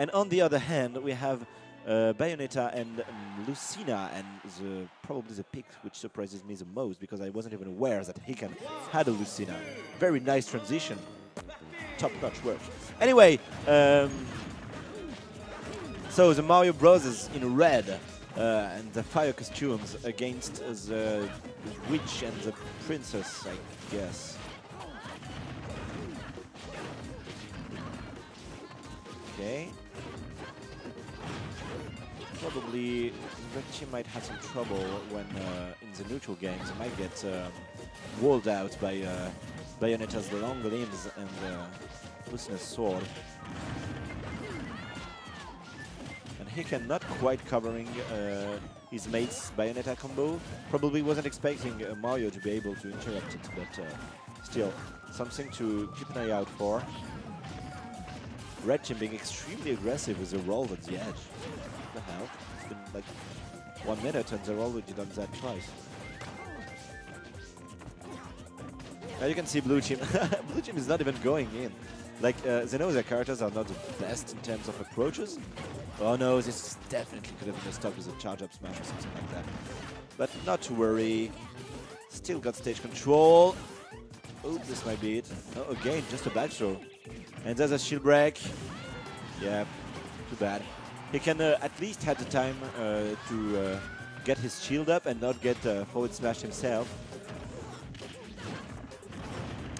And on the other hand, we have uh, Bayonetta and um, Lucina, and the, probably the pick which surprises me the most because I wasn't even aware that Hiken had a Lucina. Very nice transition. Top-notch work. Anyway, um, so the Mario Brothers in red uh, and the fire costumes against the witch and the princess, I guess. Okay. Probably Red Team might have some trouble when uh, in the neutral games. Might get um, walled out by uh, Bayonetta's long limbs and uh, Lucina's sword. And he cannot quite covering uh, his mate's Bayonetta combo. Probably wasn't expecting uh, Mario to be able to interrupt it, but uh, still something to keep an eye out for. Red Team being extremely aggressive with the roll at the edge. The hell? It's been like one minute and they're already done that twice. Now you can see Blue Team. Blue Team is not even going in. Like, uh, they know their characters are not the best in terms of approaches. Oh no, this definitely could have been a stop with a charge up smash or something like that. But not to worry. Still got stage control. Oh, this might be it. Oh, again, just a bad throw. And there's a shield break. Yeah, too bad. He can uh, at least have the time uh, to uh, get his shield up and not get forward smash himself.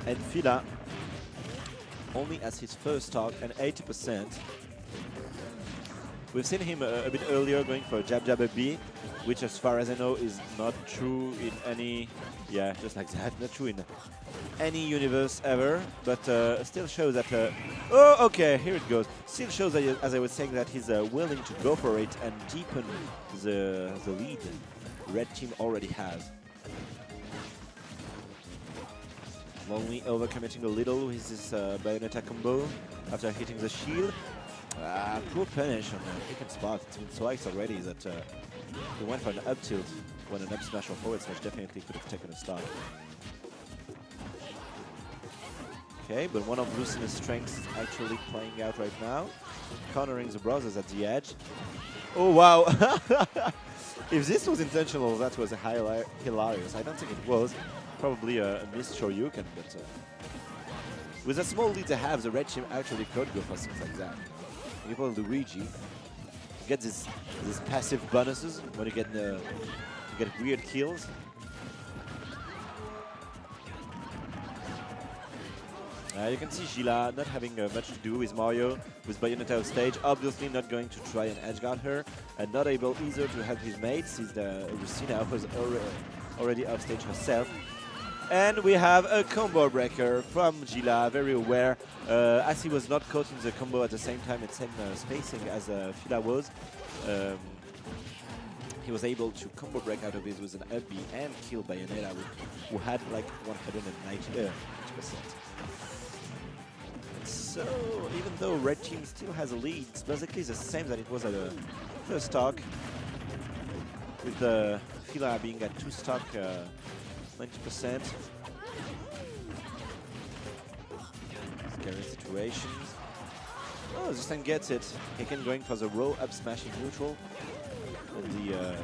And Fila only as his first stock and 80%. We've seen him a, a bit earlier going for a jab jab a B, which as far as I know is not true in any, yeah, just like that, not true in any universe ever, but uh, still shows that, uh, oh, okay, here it goes. Still shows, that, as I was saying, that he's uh, willing to go for it and deepen the, the lead Red Team already has. Lonely overcommitting a little with his uh, Bayonetta combo after hitting the shield. Ah, poor punish on the pick and spot. It's been twice already that uh, he went for an up tilt when an up smash or forward smash definitely could have taken a stock. Okay, but one of Lucina's strengths actually playing out right now. Countering the brothers at the edge. Oh, wow. if this was intentional, that was hilarious. I don't think it was. Probably a, a missed Shoryuken, but uh, with a small lead they have, the red team actually could go for things like that. People Luigi get this these passive bonuses when you get uh, you get weird kills. Uh, you can see Jila not having uh, much to do with Mario, with Bayonetta off stage, obviously not going to try and edgeguard her, and not able either to help his mates, since the Lucina was already off stage herself. And we have a combo breaker from Jila, very aware, uh, as he was not caught in the combo at the same time and same uh, spacing as uh, Fila was. Um, he was able to combo break out of it with an up B and kill Bayonetta, who had like 190%. Uh, so, even though Red Team still has a lead, it's basically the same that it was at the first stock, with the uh, Fila being at two stock uh, 20%. Scary situations. Oh, this time gets it. Hiken going for the roll up smash in neutral. And the, uh,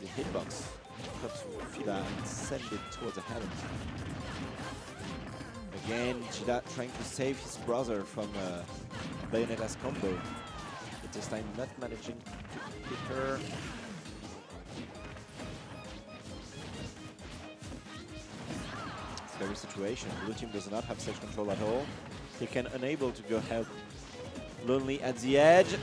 the hitbox from Fila send it towards the heaven. Again, Jila trying to save his brother from uh, Bayonetta's combo. But this time not managing to hit her. Scary situation. Blue team does not have such control at all. Hiken unable to go help Lonely at the edge.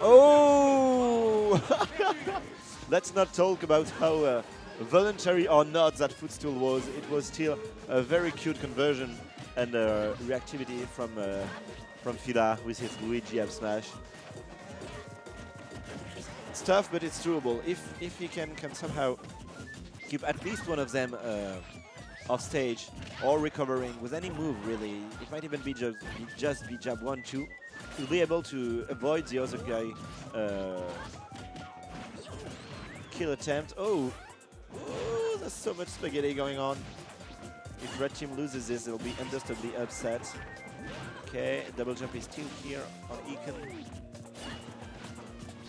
Oh! Let's not talk about how uh, voluntary or not that footstool was. It was still a very cute conversion and uh, reactivity from uh, from Fila with his Luigi up smash. It's tough, but it's doable. If if he can can somehow keep at least one of them uh, off stage or recovering with any move, really. It might even be just be, just be jab one, two. He'll be able to avoid the other guy uh, kill attempt. Oh, oh, there's so much spaghetti going on. if red team loses this, they'll be understandably upset. Okay, double jump is still here on Hiken.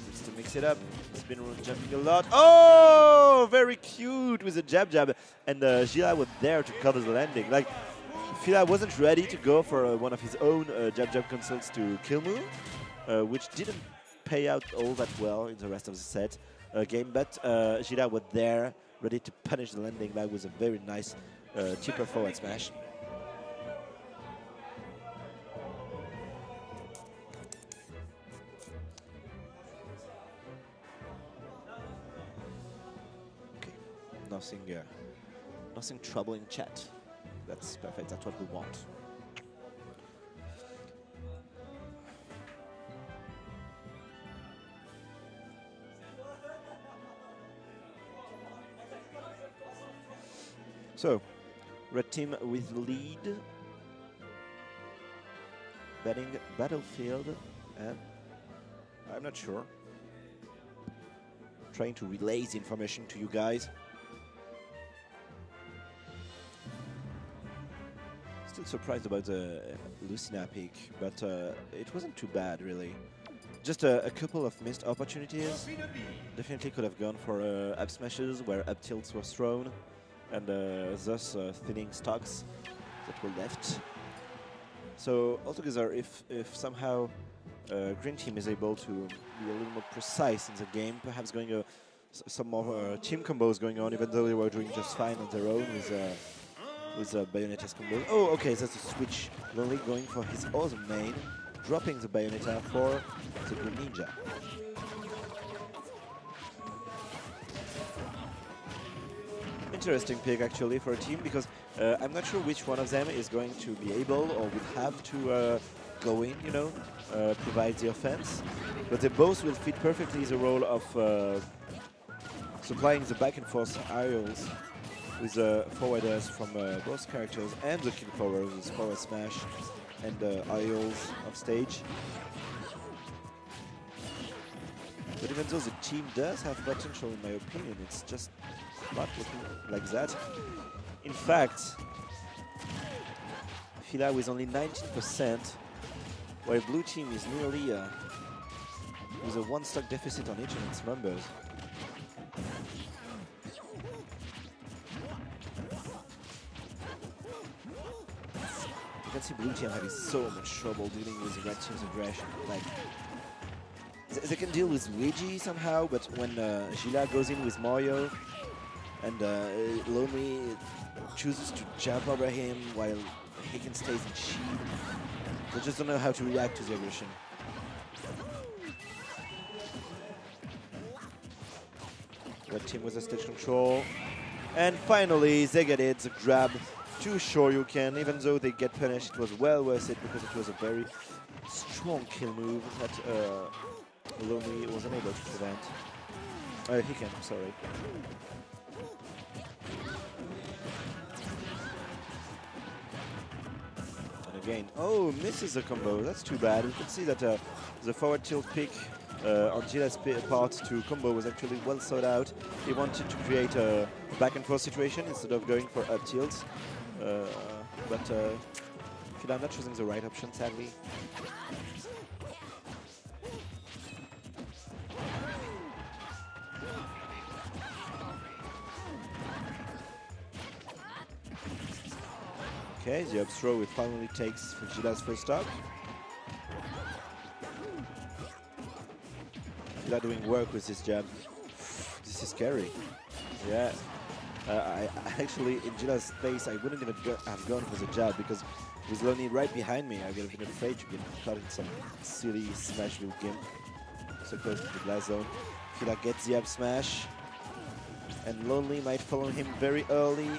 Needs to mix it up. He's been jumping a lot. Oh, very cute with a jab jab. And uh, Jila was there to cover the landing. Like, Fila wasn't ready to go for uh, one of his own uh, jab jab consults to Killmoo, uh, which didn't pay out all that well in the rest of the set uh, game. But uh, Jila was there, ready to punish the landing. That was a very nice uh, cheaper forward smash. Okay, nothing, uh, nothing trouble in chat. That's perfect. That's what we want. So, red team with lead. Betting Battlefield and I'm not sure. Trying to relay the information to you guys. Still surprised about the Lucina pick, but uh, it wasn't too bad really. Just a, a, couple of missed opportunities. Definitely could have gone for uh, up smashes where up tilts were thrown and uh, thus uh, thinning stocks that were left. So altogether, if, if somehow uh, Green Team is able to be a little more precise in the game, perhaps going a, some more uh, team combos going on, even though they were doing just fine on their own with uh, with uh, Bayonetta's combo. Oh, okay, that's a switch. Lonely going for his other main, dropping the Bayonetta for the Green Ninja. Interesting pick actually for a team because uh, I'm not sure which one of them is going to be able or will have to uh, go in, you know, uh, provide the offense. But they both will fit perfectly the role of uh, supplying the back and forth aerials with uh, forwarders from uh, both characters and the kill forward with forward smash and uh, aerials off stage. But even though the team does have potential in my opinion, it's just not looking like that. In fact, Fila with only 19%, while blue team is nearly uh, with a one stock deficit on each of its members. You can see blue team having so much trouble dealing with red team's aggression. Like, they can deal with Luigi somehow, but when uh, Jila goes in with Mario, and uh, Lonely chooses to jump over him while Hiken stays in shield. They just don't know how to react to the aggression. Red team with a stage control. And finally, they get it, the grab to Shoryuken. Even though they get punished, it was well worth it because it was a very strong kill move that uh, Lonely was unable to prevent. Uh, Hiken, sorry. Oh, misses the combo. That's too bad. You can see that uh, the forward tilt pick uh, on Jila's part to combo was actually well thought out. He wanted to create a back and forth situation instead of going for up tilts. Uh, but uh, I'm not choosing the right option, sadly. Okay, the up throw it finally takes Fujida's first stock. Fujida doing work with this jab. This is scary. Yeah. Uh, I actually, in Jila's face, I wouldn't even go, have gone for the jab because with Lonely right behind me, I would have been afraid to get caught in some silly smash with Gimp. So close to the glass zone. Fila gets the up smash. And Lonely might follow him very early.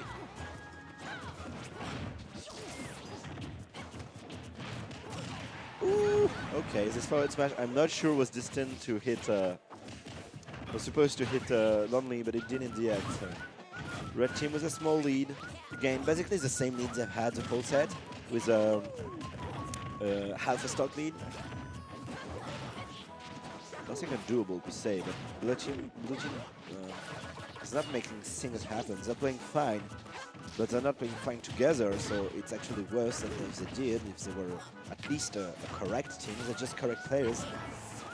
Okay, this forward smash, I'm not sure was destined to hit, uh, was supposed to hit uh, Lonely, but it didn't the end. So. Red team with a small lead. Again, basically the same lead they've had the whole set, with a, um, uh, half a stock lead. Nothing undoable per se, but Blue team, Blue team uh, is not making things happen. They're playing fine. But they're not playing fine together, so it's actually worse than if they did, if they were at least a, a correct team. They're just correct players.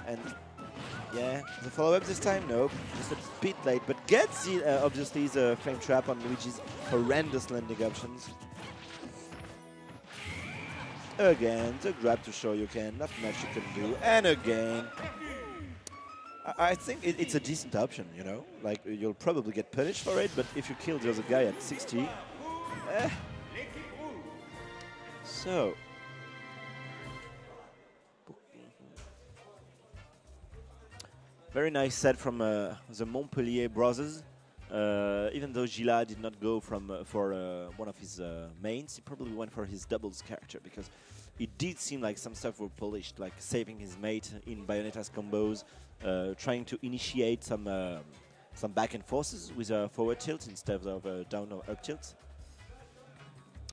And yeah, the follow-up this time, nope, just a bit late, but gets the, uh, obviously the frame trap on Luigi's horrendous landing options. Again, the grab to Shoryuken, not much you can do, and again. I, think it, it's a decent option, you know? Like, you'll probably get punished for it, but if you kill the other guy at 60, eh. So, Very nice set from uh, the Montpellier brothers. Uh, even though Jila did not go from uh, for uh, one of his uh, mains, he probably went for his doubles character because it did seem like some stuff were polished, like saving his mate in Bayonetta's combos, uh, trying to initiate some um, some back and forces with a forward tilt instead of a down or up tilt.